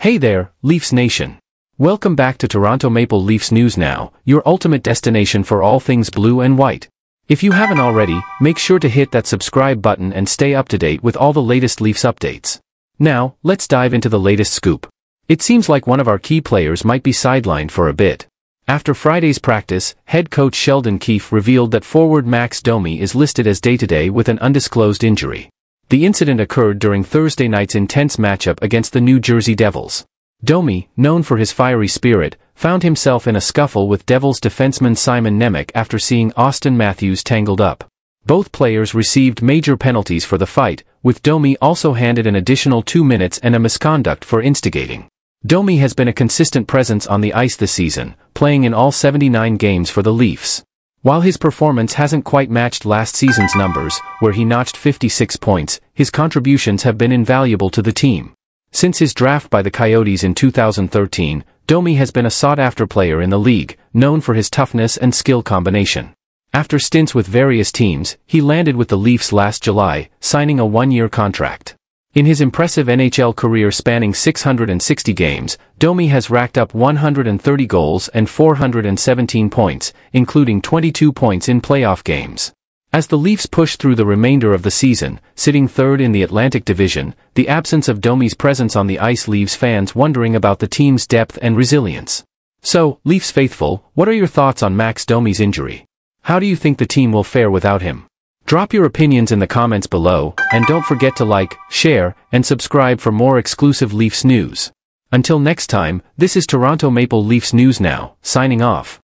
Hey there, Leafs Nation. Welcome back to Toronto Maple Leafs News Now, your ultimate destination for all things blue and white. If you haven't already, make sure to hit that subscribe button and stay up to date with all the latest Leafs updates. Now, let's dive into the latest scoop. It seems like one of our key players might be sidelined for a bit. After Friday's practice, head coach Sheldon Keefe revealed that forward Max Domi is listed as day-to-day with an undisclosed injury. The incident occurred during Thursday night's intense matchup against the New Jersey Devils. Domi, known for his fiery spirit, found himself in a scuffle with Devils defenseman Simon Nemec after seeing Auston Matthews tangled up. Both players received major penalties for the fight, with Domi also handed an additional two minutes and a misconduct for instigating. Domi has been a consistent presence on the ice this season, playing in all 79 games for the Leafs. While his performance hasn't quite matched last season's numbers, where he notched 56 points, his contributions have been invaluable to the team. Since his draft by the Coyotes in 2013, Domi has been a sought-after player in the league, known for his toughness and skill combination. After stints with various teams, he landed with the Leafs last July, signing a one-year contract. In his impressive NHL career spanning 660 games, Domi has racked up 130 goals and 417 points, including 22 points in playoff games. As the Leafs push through the remainder of the season, sitting third in the Atlantic Division, the absence of Domi's presence on the ice leaves fans wondering about the team's depth and resilience. So, Leafs faithful, what are your thoughts on Max Domi's injury? How do you think the team will fare without him? Drop your opinions in the comments below, and don't forget to like, share, and subscribe for more exclusive Leafs news. Until next time, this is Toronto Maple Leafs News Now, signing off.